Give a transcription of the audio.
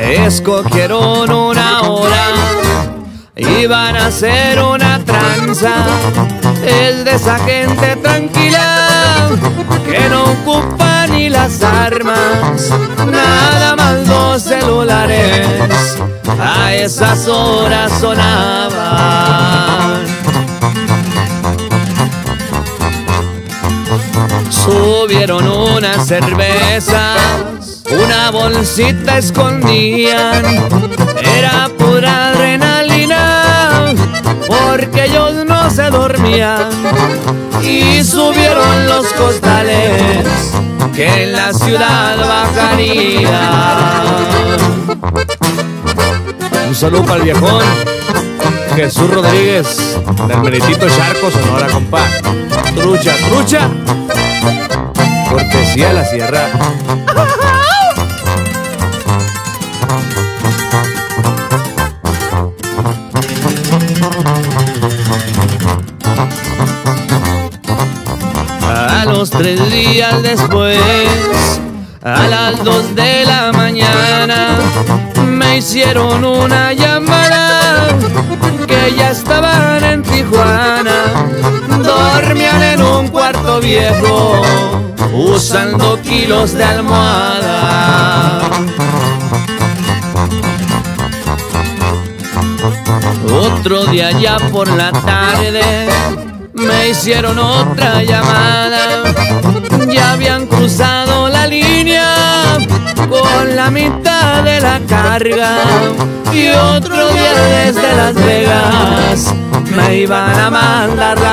Escogieron una hora, iban a hacer una tranza. Es de esa gente tranquila que no ocupa ni las armas, nada más los celulares. A esas horas sonaba Subieron unas cervezas, una bolsita escondían, era pura adrenalina, porque ellos no se dormían. Y subieron los costales que en la ciudad bajarían. Un saludo para el viejón Jesús Rodríguez del Meritito Charco, Sonora, compa. Trucha, trucha. Cortesía de la sierra. A los tres días después, a las dos de la mañana, me hicieron una llamada cuarto viejo, usando kilos de almohada. Otro día ya por la tarde me hicieron otra llamada. Ya habían cruzado la línea con la mitad de la carga. Y otro día desde Las Vegas me iban a mandar la.